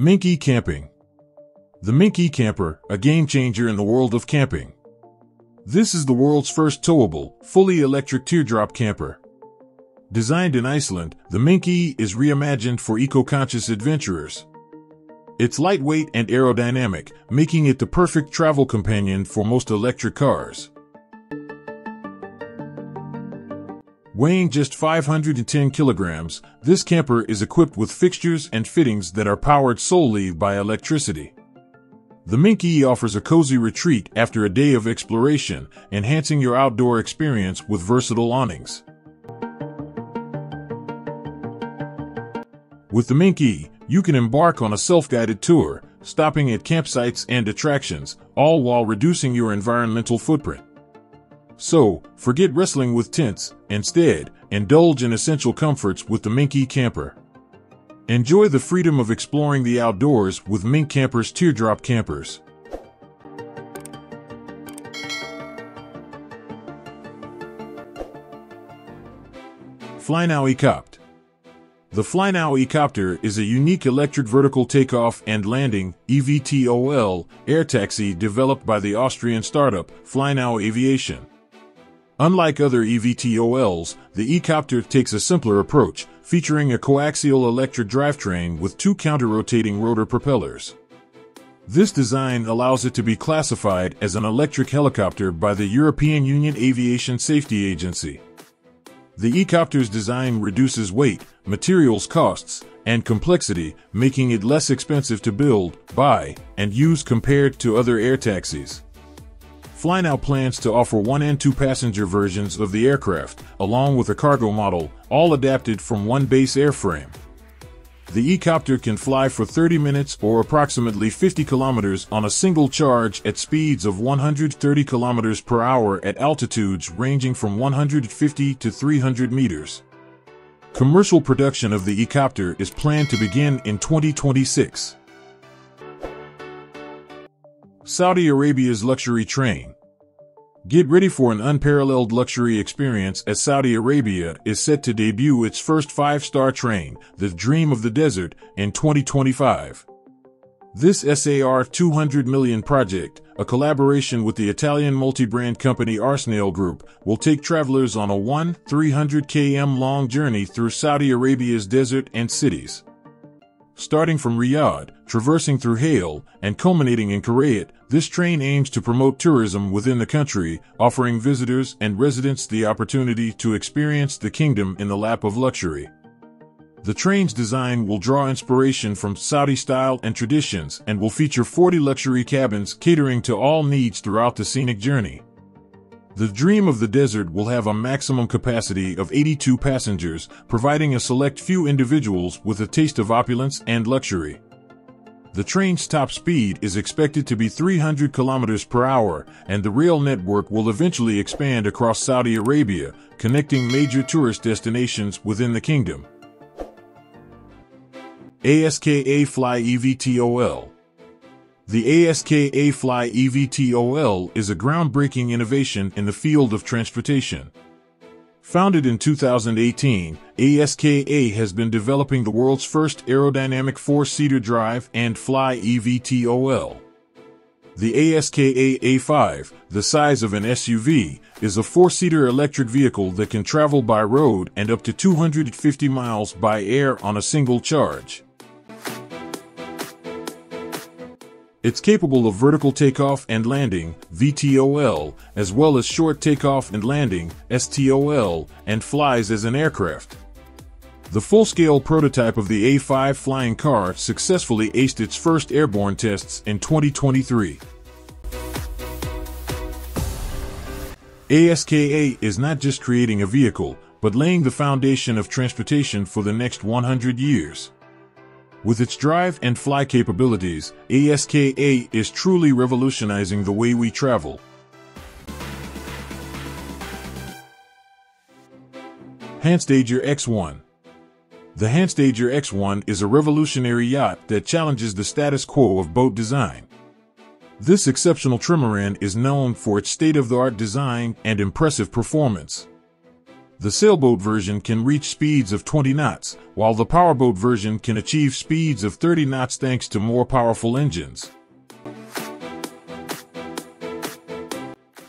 Mink E Camping. The Mink E Camper, a game changer in the world of camping. This is the world's first towable, fully electric teardrop camper. Designed in Iceland, the Mink E is reimagined for eco-conscious adventurers. It's lightweight and aerodynamic, making it the perfect travel companion for most electric cars. Weighing just 510 kilograms, this camper is equipped with fixtures and fittings that are powered solely by electricity. The Mink E offers a cozy retreat after a day of exploration, enhancing your outdoor experience with versatile awnings. With the Mink E, you can embark on a self-guided tour, stopping at campsites and attractions, all while reducing your environmental footprint. So, forget wrestling with tents, instead, indulge in essential comforts with the Mink E Camper. Enjoy the freedom of exploring the outdoors with Mink Camper's Teardrop Campers. Flynow Ecopt. The Flynow Ecopter is a unique electric vertical takeoff and landing (EVTOL) air taxi developed by the Austrian startup Flynow Aviation. Unlike other EVTOLs, the Ecopter takes a simpler approach, featuring a coaxial electric drivetrain with two counter-rotating rotor propellers. This design allows it to be classified as an electric helicopter by the European Union Aviation Safety Agency. The Ecopter's design reduces weight, materials costs, and complexity, making it less expensive to build, buy, and use compared to other air taxis. Flynow plans to offer one and two passenger versions of the aircraft, along with a cargo model, all adapted from one base airframe. The Ecopter can fly for 30 minutes or approximately 50 kilometers on a single charge at speeds of 130 kilometers per hour at altitudes ranging from 150 to 300 meters. Commercial production of the Ecopter is planned to begin in 2026. Saudi Arabia's luxury train. Get ready for an unparalleled luxury experience as Saudi Arabia is set to debut its first five-star train, the Dream of the Desert, in 2025. This SAR 200 million project, a collaboration with the Italian multi-brand company Arsenale Group, will take travelers on a 1 300 km long journey through Saudi Arabia's desert and cities. Starting from Riyadh, traversing through Hail, and culminating in Khurayat, this train aims to promote tourism within the country, offering visitors and residents the opportunity to experience the kingdom in the lap of luxury. The train's design will draw inspiration from Saudi style and traditions and will feature 40 luxury cabins catering to all needs throughout the scenic journey. The Dream of the Desert will have a maximum capacity of 82 passengers, providing a select few individuals with a taste of opulence and luxury. The train's top speed is expected to be 300 kilometers per hour, and the rail network will eventually expand across Saudi Arabia, connecting major tourist destinations within the kingdom. ASKA Fly EVTOL the ASKA Fly EVTOL is a groundbreaking innovation in the field of transportation. Founded in 2018, ASKA has been developing the world's first aerodynamic four-seater drive and fly EVTOL. The ASKA A5, the size of an SUV, is a four-seater electric vehicle that can travel by road and up to 250 miles by air on a single charge. It's capable of vertical takeoff and landing, VTOL, as well as short takeoff and landing, STOL, and flies as an aircraft. The full-scale prototype of the A5 flying car successfully aced its first airborne tests in 2023. ASKA is not just creating a vehicle, but laying the foundation of transportation for the next 100 years. With its drive and fly capabilities, ASKA is truly revolutionizing the way we travel. Hanstaiger X1 The Hanstaiger X1 is a revolutionary yacht that challenges the status quo of boat design. This exceptional trimaran is known for its state-of-the-art design and impressive performance. The sailboat version can reach speeds of 20 knots, while the powerboat version can achieve speeds of 30 knots thanks to more powerful engines.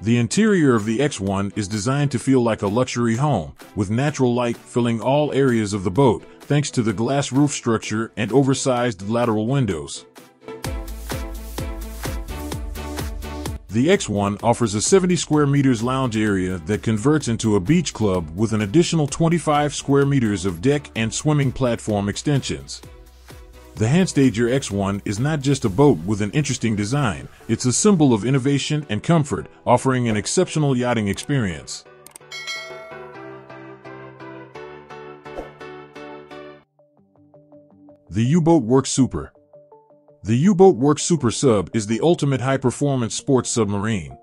The interior of the X1 is designed to feel like a luxury home, with natural light filling all areas of the boat, thanks to the glass roof structure and oversized lateral windows. The X1 offers a 70 square meters lounge area that converts into a beach club with an additional 25 square meters of deck and swimming platform extensions. The Hanstaiger X1 is not just a boat with an interesting design, it's a symbol of innovation and comfort, offering an exceptional yachting experience. The U-Boat Worx Super the U-Boat Worx Super Sub is the ultimate high-performance sports submarine.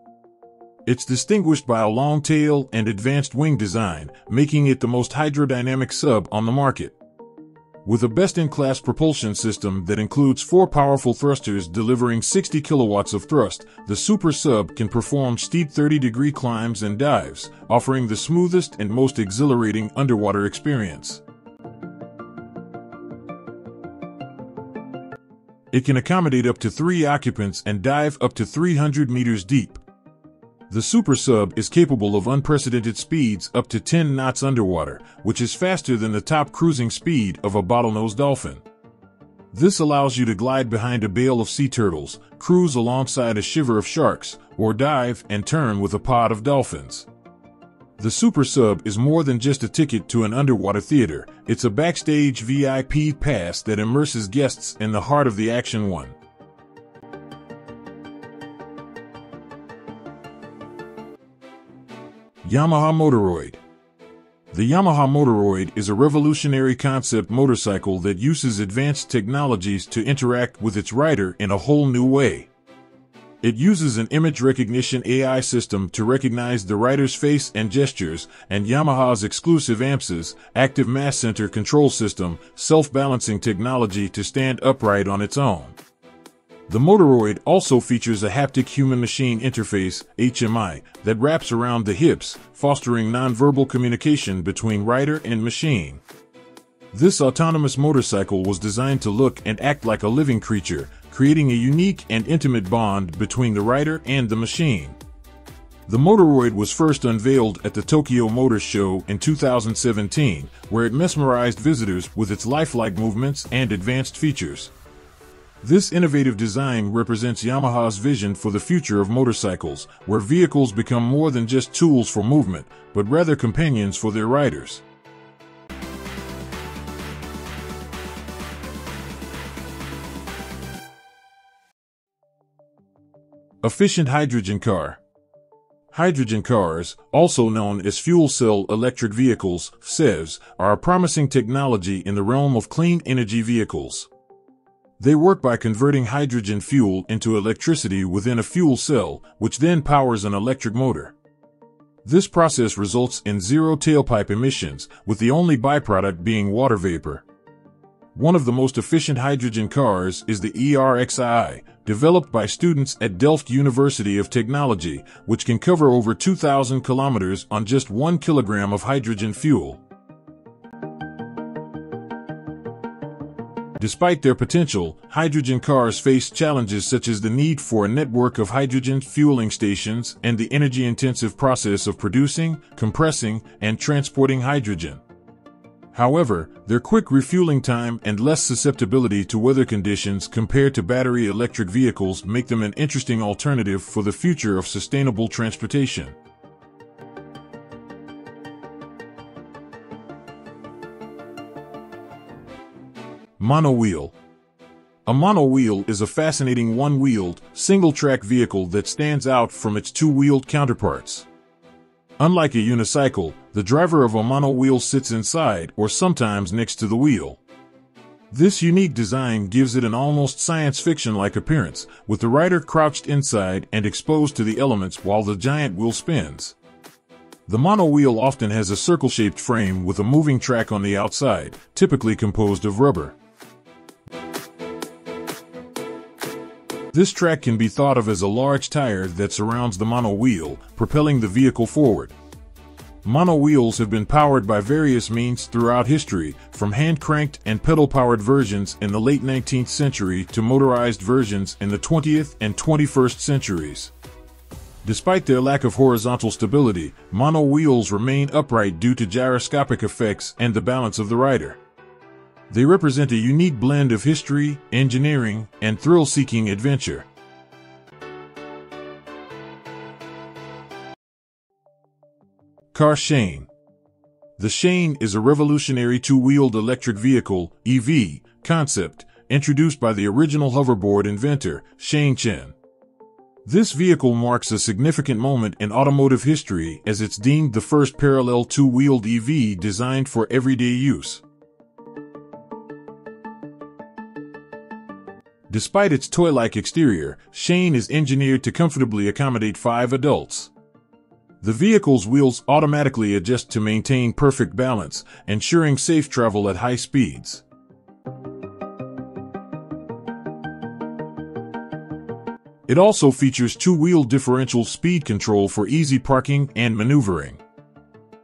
It's distinguished by a long tail and advanced wing design, making it the most hydrodynamic sub on the market. With a best-in-class propulsion system that includes four powerful thrusters delivering 60 kilowatts of thrust, the Super Sub can perform steep 30-degree climbs and dives, offering the smoothest and most exhilarating underwater experience. It can accommodate up to three occupants and dive up to 300 meters deep. The Super Sub is capable of unprecedented speeds up to 10 knots underwater, which is faster than the top cruising speed of a bottlenose dolphin. This allows you to glide behind a bale of sea turtles, cruise alongside a shiver of sharks, or dive and turn with a pod of dolphins. The Super Sub is more than just a ticket to an underwater theater. It's a backstage VIP pass that immerses guests in the heart of the action one. Yamaha Motoroid The Yamaha Motoroid is a revolutionary concept motorcycle that uses advanced technologies to interact with its rider in a whole new way. It uses an image recognition AI system to recognize the rider's face and gestures, and Yamaha's exclusive AMCES active mass center control system, self-balancing technology to stand upright on its own. The Motoroid also features a haptic human-machine interface, HMI, that wraps around the hips, fostering nonverbal communication between rider and machine. This autonomous motorcycle was designed to look and act like a living creature, creating a unique and intimate bond between the rider and the machine. The Motoroid was first unveiled at the Tokyo Motor Show in 2017, where it mesmerized visitors with its lifelike movements and advanced features. This innovative design represents Yamaha's vision for the future of motorcycles, where vehicles become more than just tools for movement, but rather companions for their riders. Efficient hydrogen car. Hydrogen cars, also known as fuel cell electric vehicles, CEVs, are a promising technology in the realm of clean energy vehicles. They work by converting hydrogen fuel into electricity within a fuel cell, which then powers an electric motor. This process results in zero tailpipe emissions, with the only byproduct being water vapor. One of the most efficient hydrogen cars is the ERXI, developed by students at Delft University of Technology, which can cover over 2,000 kilometers on just one kilogram of hydrogen fuel. Despite their potential, hydrogen cars face challenges such as the need for a network of hydrogen fueling stations and the energy intensive process of producing, compressing, and transporting hydrogen. However, their quick refueling time and less susceptibility to weather conditions compared to battery electric vehicles make them an interesting alternative for the future of sustainable transportation. Monowheel A monowheel is a fascinating one-wheeled, single-track vehicle that stands out from its two-wheeled counterparts. Unlike a unicycle, the driver of a monowheel sits inside or sometimes next to the wheel. This unique design gives it an almost science fiction-like appearance, with the rider crouched inside and exposed to the elements while the giant wheel spins. The monowheel often has a circle-shaped frame with a moving track on the outside, typically composed of rubber. This track can be thought of as a large tire that surrounds the monowheel, propelling the vehicle forward. Mono wheels have been powered by various means throughout history, from hand-cranked and pedal-powered versions in the late 19th century to motorized versions in the 20th and 21st centuries. Despite their lack of horizontal stability, mono wheels remain upright due to gyroscopic effects and the balance of the rider. They represent a unique blend of history, engineering, and thrill-seeking adventure. Car Shane The Shane is a revolutionary two-wheeled electric vehicle, EV, concept, introduced by the original hoverboard inventor, Shane Chen. This vehicle marks a significant moment in automotive history as it's deemed the first parallel two-wheeled EV designed for everyday use. Despite its toy-like exterior, Shane is engineered to comfortably accommodate five adults. The vehicle's wheels automatically adjust to maintain perfect balance, ensuring safe travel at high speeds. It also features two-wheel differential speed control for easy parking and maneuvering.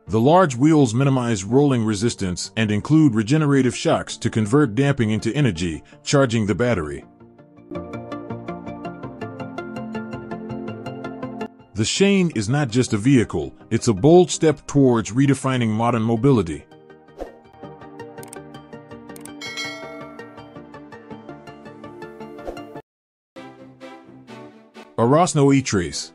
The large wheels minimize rolling resistance and include regenerative shocks to convert damping into energy, charging the battery. The Shane is not just a vehicle, it's a bold step towards redefining modern mobility. Arosno E-Trace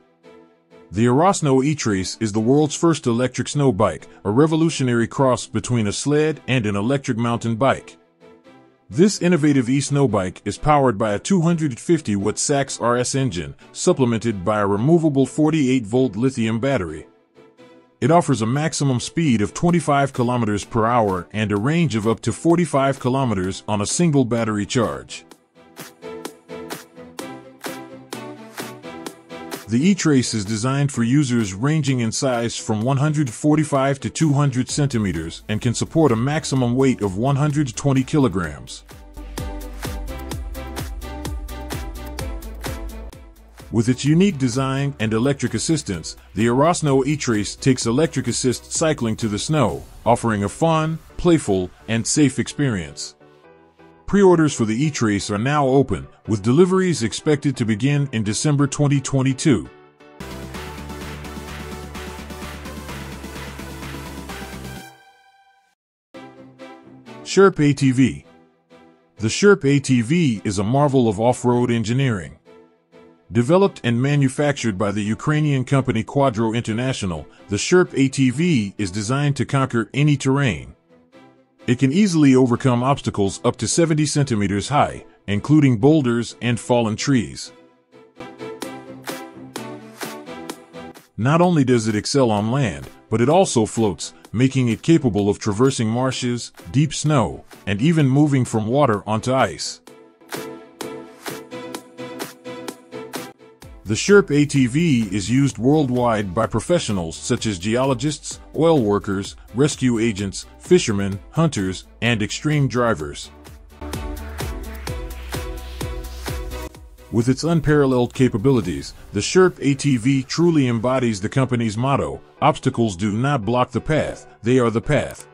The Arosno E-Trace is the world's first electric snow bike, a revolutionary cross between a sled and an electric mountain bike. This innovative e-snow bike is powered by a 250-watt Sachs RS engine, supplemented by a removable 48-volt lithium battery. It offers a maximum speed of 25 km per hour and a range of up to 45 km on a single battery charge. The E-Trace is designed for users ranging in size from 145 to 200 centimeters and can support a maximum weight of 120 kilograms. With its unique design and electric assistance, the Arosno E-Trace takes electric assist cycling to the snow, offering a fun, playful, and safe experience. Pre-orders for the E-Trace are now open, with deliveries expected to begin in December 2022. Sherp ATV The Sherp ATV is a marvel of off-road engineering. Developed and manufactured by the Ukrainian company Quadro International, the Sherp ATV is designed to conquer any terrain. It can easily overcome obstacles up to 70 centimeters high, including boulders and fallen trees. Not only does it excel on land, but it also floats, making it capable of traversing marshes, deep snow, and even moving from water onto ice. The Sherp ATV is used worldwide by professionals such as geologists, oil workers, rescue agents, fishermen, hunters, and extreme drivers. With its unparalleled capabilities, the Sherp ATV truly embodies the company's motto, obstacles do not block the path, they are the path.